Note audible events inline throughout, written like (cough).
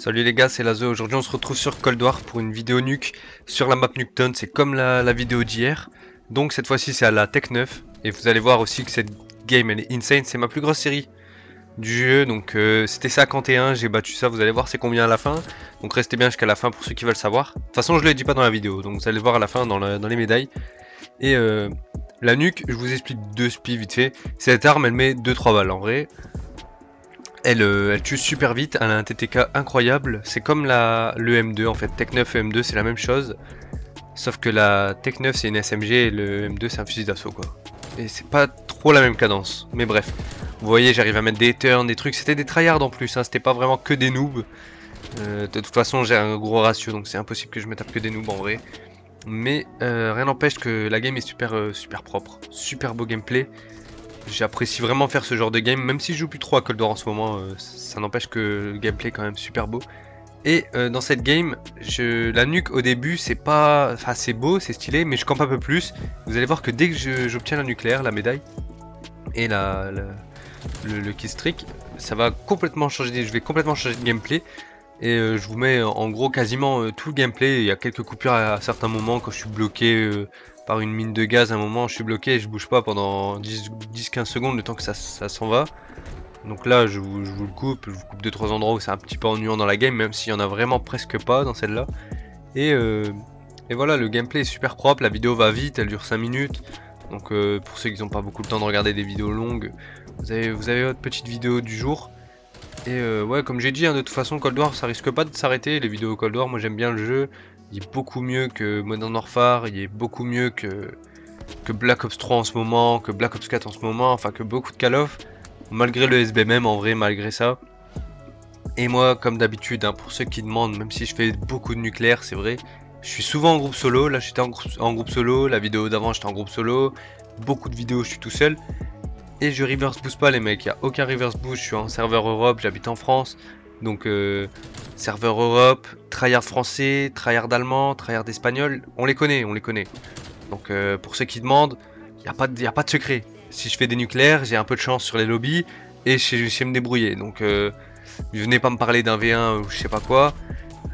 Salut les gars, c'est Lazo. Aujourd'hui, on se retrouve sur Cold War pour une vidéo nuke sur la map Nuketown. C'est comme la, vidéo d'hier. Donc, cette fois-ci, c'est à la Tech 9. Et vous allez voir aussi que cette game, elle est insane. C'est ma plus grosse série du jeu. Donc, euh, c'était 51. J'ai battu ça. Vous allez voir c'est combien à la fin. Donc, restez bien jusqu'à la fin pour ceux qui veulent savoir. De toute façon, je ne le dis pas dans la vidéo. Donc, vous allez voir à la fin dans, les médailles. Et euh, la nuque, je vous explique deux spies vite fait. Cette arme, elle met 2-3 balles en vrai. Euh, elle, tue super vite, elle a un TTK incroyable. C'est comme le M2 en fait. Tech 9 et M2 c'est la même chose. Sauf que la Tech 9 c'est une SMG et le M2 c'est un fusil d'assaut quoi. Et c'est pas trop la même cadence. Mais bref. Vous voyez j'arrive à mettre des turns, des trucs. C'était des tryhards en plus, hein. c'était pas vraiment que des noobs. Euh, de toute façon j'ai un gros ratio donc c'est impossible que je me tape que des noobs en vrai. Mais euh, rien n'empêche que la game est super, super propre. Super beau gameplay. J'apprécie vraiment faire ce genre de game, même si je joue plus trop à Cold War en ce moment, euh, ça n'empêche que le gameplay est quand même super beau. Et euh, dans cette game, la nuque au début c'est pas... Enfin c'est beau, c'est stylé, mais je campe un peu plus. Vous allez voir que dès que j'obtiens la nucléaire, la médaille, et le, le ça va complètement changer, je vais complètement changer de gameplay. Et euh, je vous mets en gros quasiment tout le gameplay, il y a quelques coupures à, certains moments quand je suis bloqué par une mine de gaz à un moment, je suis bloqué je bouge pas pendant 10-15 secondes le temps que ça, s'en va. Donc là, je vous, le coupe, je vous coupe 2-3 endroits où c'est un petit peu ennuyant dans la game, même s'il y en a vraiment presque pas dans celle-là. Et, euh, et, voilà, le gameplay est super propre, la vidéo va vite, elle dure 5 minutes. Donc euh, pour ceux qui n'ont pas beaucoup de temps de regarder des vidéos longues, vous avez, vous avez votre petite vidéo du jour. Et euh, ouais, comme j'ai dit, hein, de toute façon, Cold War, ça risque pas de s'arrêter. Les vidéos Cold War, moi j'aime bien le jeu il est beaucoup mieux que Modern Warfare, il est beaucoup mieux que, Black Ops 3 en ce moment, que Black Ops 4 en ce moment, enfin que beaucoup de Call of, malgré le SBMM en vrai, malgré ça. Et moi, comme d'habitude, hein, pour ceux qui demandent, même si je fais beaucoup de nucléaire, c'est vrai, je suis souvent en groupe solo, là j'étais en, en, groupe solo, la vidéo d'avant j'étais en groupe solo, beaucoup de vidéos je suis tout seul. Et je reverse boost pas les mecs, il n'y a aucun reverse boost, je suis en serveur Europe, j'habite en France, donc euh, serveur Europe, tryhard français, tryhard allemand, tryhard espagnol, on les connaît, on les connaît. Donc euh, pour ceux qui demandent, il n'y a, pas de, a pas de secret. Si je fais des nucléaires, j'ai un peu de chance sur les lobbies et je sais me débrouiller. Donc euh, venez pas me parler d'un V1 ou je sais pas quoi.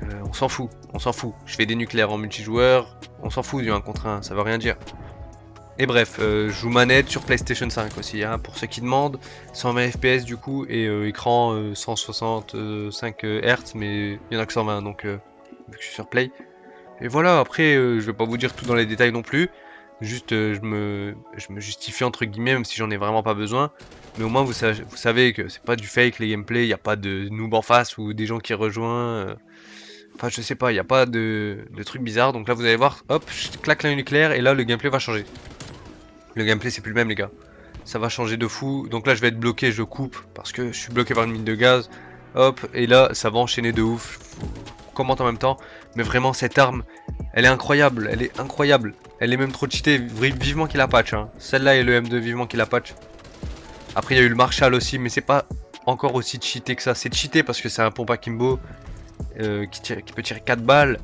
Euh, on s'en fout, on s'en fout. Je fais des nucléaires en multijoueur, on s'en fout du 1 contre 1, ça veut rien dire. Et bref, euh, je joue manette sur PlayStation 5 aussi, hein, pour ceux qui demandent. 120 FPS du coup, et euh, écran 165 euh, Hz, mais il y en a que 120, donc vu que je suis sur Play. Et voilà, après, je vais pas vous dire tout dans les détails non plus. Juste, je, me, justifie entre guillemets, même si j'en ai vraiment pas besoin. Mais au moins, vous, savez, vous savez que c'est pas du fake les gameplays, il n'y a pas de noob en face ou des gens qui rejoignent. Enfin, je sais pas, il n'y a pas de, de trucs bizarres. Donc là, vous allez voir, hop, je claque la nucléaire et là, le gameplay va changer. Le gameplay c'est plus le même les gars. Ça va changer de fou. Donc là je vais être bloqué, je coupe parce que je suis bloqué par une mine de gaz. Hop, et là ça va enchaîner de ouf. Commente en même temps. Mais vraiment cette arme, elle est incroyable. Elle est incroyable. Elle est même trop cheatée. Vivement qu'il la patch. Hein. Celle-là et le M2, vivement qu'il la patch. Après il y a eu le Marshall aussi, mais c'est pas encore aussi cheaté que ça. C'est cheaté parce que c'est un pompe Kimbo euh, qui, qui peut tirer 4 balles.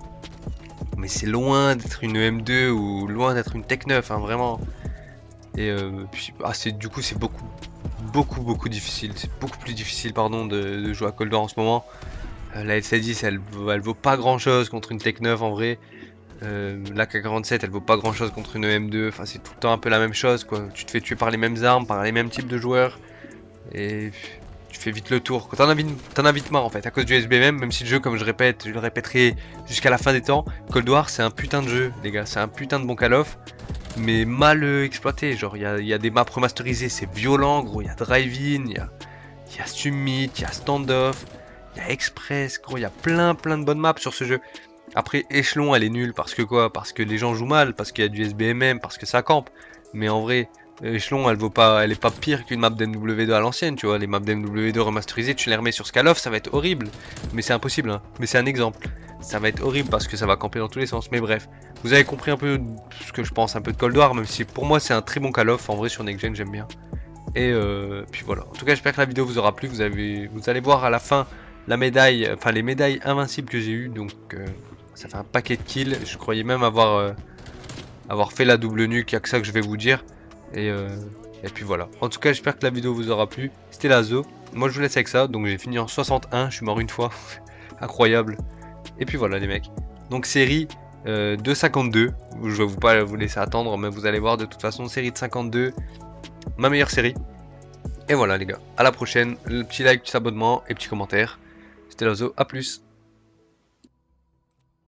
Mais c'est loin d'être une M2 ou loin d'être une Tech 9, hein, vraiment. Et euh, ah, du coup, c'est beaucoup, beaucoup, beaucoup difficile. C'est beaucoup plus difficile, pardon, de, jouer à Cold War en ce moment. Euh, la LC10, elle, vaut pas grand chose contre une Tech 9 en vrai. Euh, la K47, elle vaut pas grand chose contre une M2. Enfin, c'est tout le temps un peu la même chose, quoi. Tu te fais tuer par les mêmes armes, par les mêmes types de joueurs. Et tu fais vite le tour. T'en as, vite, as vite marre en fait, à cause du SBM, même si le jeu, comme je répète, je le répéterai jusqu'à la fin des temps, Cold War c'est un putain de jeu, les gars, c'est un putain de bon Call of mais mal euh, exploité. Genre, il y a, des maps remasterisées, c'est violent, gros. Il y a Drive-In, il y a, Summit, il y a Standoff, il y a Express, gros. Il y a plein, plein de bonnes maps sur ce jeu. Après, Échelon, elle est nulle parce que quoi? Parce que les gens jouent mal, parce qu'il y a du SBMM, parce que ça campe. Mais en vrai, Échelon, elle vaut pas, elle est pas pire qu'une map d'MW2 à l'ancienne, tu vois. Les maps d'MW2 remasterisées, tu les remets sur Scaloff, ça va être horrible. Mais c'est impossible, hein. Mais c'est un exemple. Ça va être horrible parce que ça va camper dans tous les sens. Mais bref, vous avez compris un peu ce que je pense un peu de Cold War, même si pour moi c'est un très bon Call of. En vrai, sur Next Gen, j'aime bien. Et euh, puis voilà. En tout cas, j'espère que la vidéo vous aura plu. Vous, avez, vous allez voir à la fin la médaille, enfin les médailles invincibles que j'ai eu. Donc euh, ça fait un paquet de kills. Je croyais même avoir, euh, avoir fait la double nuque. Il a que ça que je vais vous dire. Et, et puis voilà. En tout cas, j'espère que la vidéo vous aura plu. C'était Lazo. Moi, je vous laisse avec ça. Donc j'ai fini en 61. Je suis mort une fois. (laughs) incroyable. Et puis voilà les mecs. Donc série euh, de 52. Je vais vous pas vous laisser attendre, mais vous allez voir de toute façon série de 52. Ma meilleure série. Et voilà les gars. À la prochaine. Petit like, petit abonnement et petit commentaire. C'était l'oiseau. À plus.